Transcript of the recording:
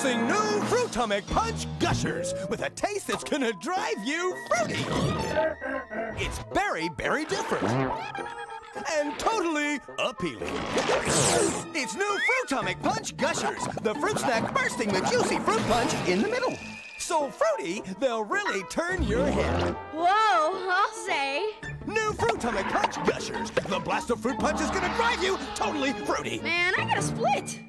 Introducing new Fruitomic Punch Gushers with a taste that's gonna drive you fruity. It's berry berry different. And totally appealing. It's new Fruitomic Punch Gushers, the fruit snack bursting with juicy fruit punch in the middle. So fruity, they'll really turn your head. Whoa, I'll say. New Fruitomic Punch Gushers. The blast of fruit punch is gonna drive you totally fruity. Man, I gotta split.